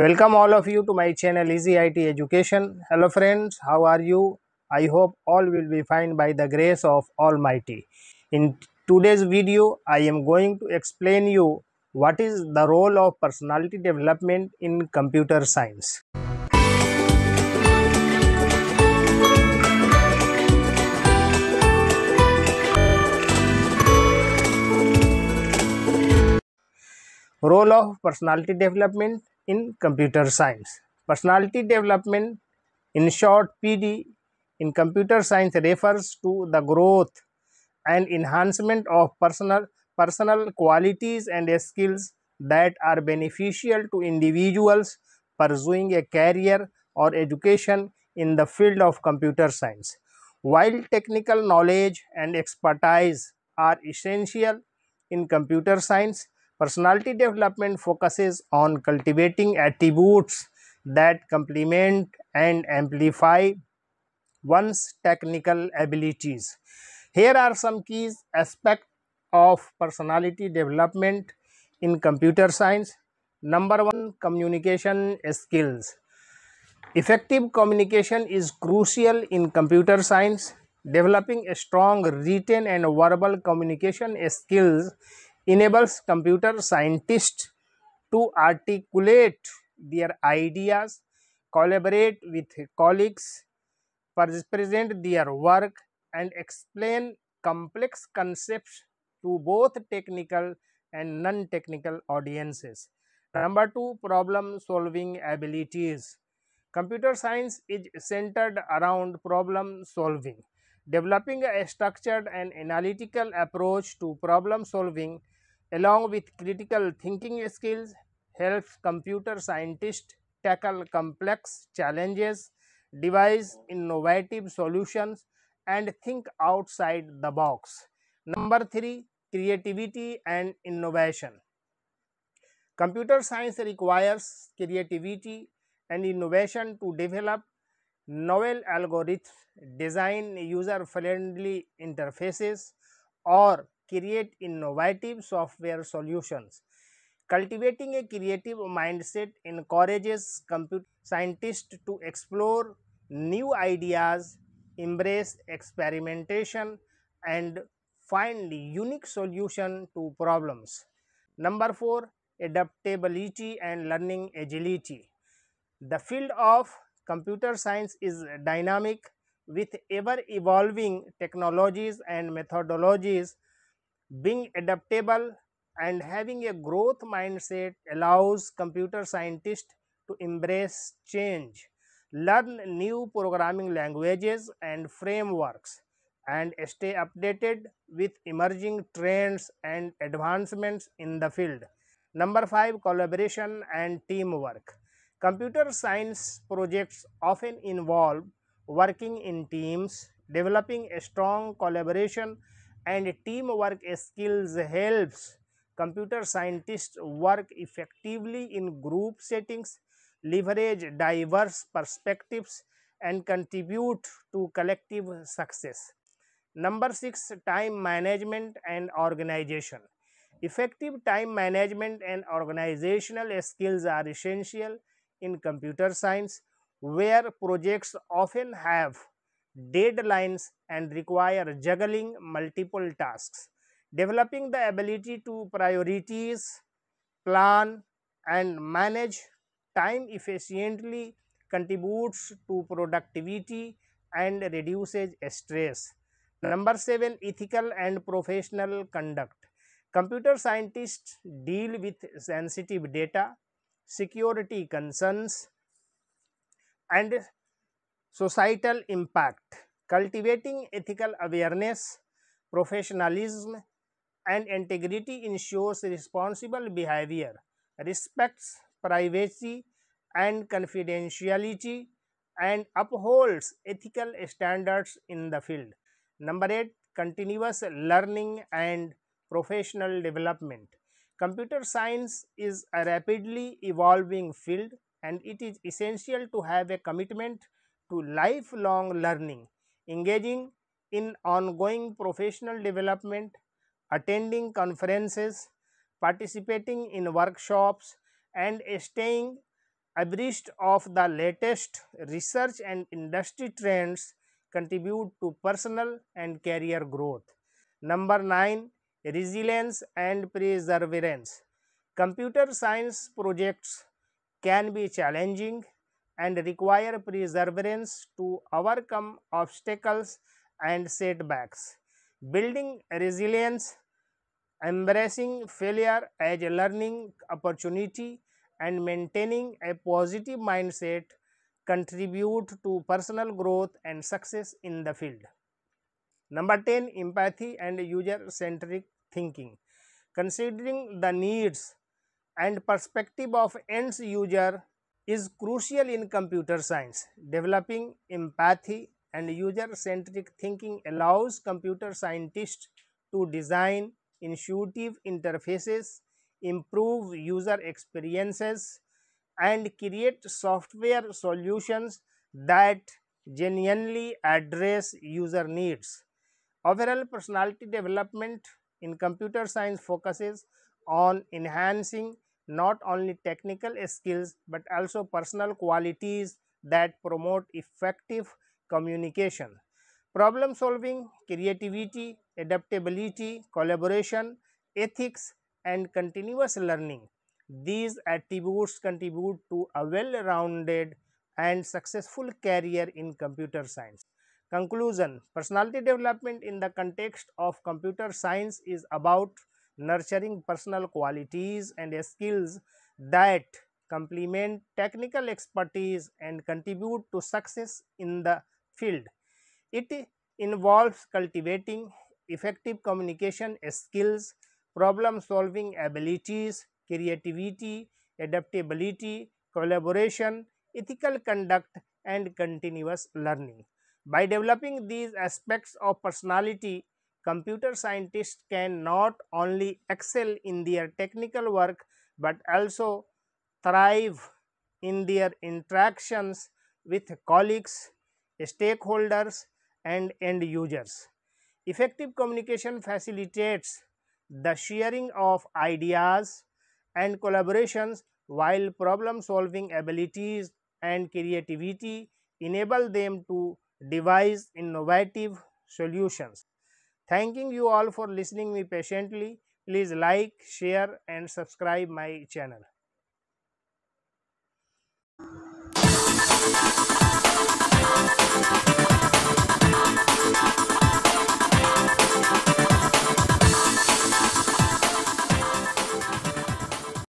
Welcome all of you to my channel Easy IT Education. Hello friends, how are you? I hope all will be fine by the grace of Almighty. In today's video, I am going to explain you what is the role of personality development in computer science. Role of personality development in computer science. Personality development, in short PD, in computer science refers to the growth and enhancement of personal, personal qualities and skills that are beneficial to individuals pursuing a career or education in the field of computer science. While technical knowledge and expertise are essential in computer science, Personality development focuses on cultivating attributes that complement and amplify one's technical abilities. Here are some key aspects of personality development in computer science. Number one, communication skills. Effective communication is crucial in computer science. Developing a strong written and verbal communication skills enables computer scientists to articulate their ideas, collaborate with colleagues, present their work and explain complex concepts to both technical and non-technical audiences. Number two, problem solving abilities. Computer science is centered around problem solving. Developing a structured and analytical approach to problem solving along with critical thinking skills helps computer scientists tackle complex challenges, devise innovative solutions and think outside the box. Number 3 creativity and innovation. Computer science requires creativity and innovation to develop novel algorithms, design user-friendly interfaces or create innovative software solutions. Cultivating a creative mindset encourages computer scientists to explore new ideas, embrace experimentation and find unique solution to problems. Number 4 adaptability and learning agility. The field of computer science is dynamic with ever evolving technologies and methodologies being adaptable and having a growth mindset allows computer scientists to embrace change, learn new programming languages and frameworks and stay updated with emerging trends and advancements in the field. Number 5 collaboration and teamwork. Computer science projects often involve working in teams, developing a strong collaboration and teamwork skills helps computer scientists work effectively in group settings, leverage diverse perspectives and contribute to collective success. Number 6 time management and organization. Effective time management and organizational skills are essential in computer science where projects often have deadlines and require juggling multiple tasks. Developing the ability to priorities, plan and manage time efficiently contributes to productivity and reduces stress. Number 7 ethical and professional conduct. Computer scientists deal with sensitive data, security concerns and Societal impact Cultivating ethical awareness, professionalism and integrity ensures responsible behavior, respects privacy and confidentiality and upholds ethical standards in the field. Number 8 continuous learning and professional development. Computer science is a rapidly evolving field and it is essential to have a commitment to lifelong learning, engaging in ongoing professional development, attending conferences, participating in workshops and staying abreast of the latest research and industry trends contribute to personal and career growth. Number 9 Resilience and Perseverance Computer science projects can be challenging and require perseverance to overcome obstacles and setbacks. Building resilience, embracing failure as a learning opportunity and maintaining a positive mindset contribute to personal growth and success in the field. Number 10 empathy and user centric thinking considering the needs and perspective of end user is crucial in computer science developing empathy and user centric thinking allows computer scientists to design intuitive interfaces improve user experiences and create software solutions that genuinely address user needs. Overall personality development in computer science focuses on enhancing not only technical skills but also personal qualities that promote effective communication. Problem solving, creativity, adaptability, collaboration, ethics and continuous learning. These attributes contribute to a well-rounded and successful career in computer science. Conclusion Personality development in the context of computer science is about nurturing personal qualities and skills that complement technical expertise and contribute to success in the field. It involves cultivating effective communication skills, problem solving abilities, creativity, adaptability, collaboration, ethical conduct and continuous learning. By developing these aspects of personality, computer scientists can not only excel in their technical work, but also thrive in their interactions with colleagues, stakeholders and end users. Effective communication facilitates the sharing of ideas and collaborations while problem solving abilities and creativity enable them to devise innovative solutions. Thanking you all for listening me patiently. Please like, share and subscribe my channel.